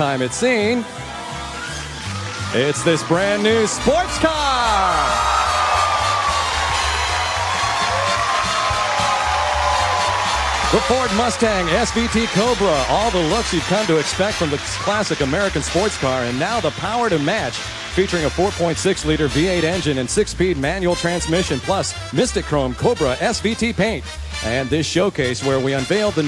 time it's seen. It's this brand new sports car. The Ford Mustang SVT Cobra. All the looks you've come to expect from the classic American sports car, and now the power to match. Featuring a 4.6 liter V8 engine and 6 speed manual transmission, plus Mystichrome Cobra SVT paint. And this showcase where we unveiled the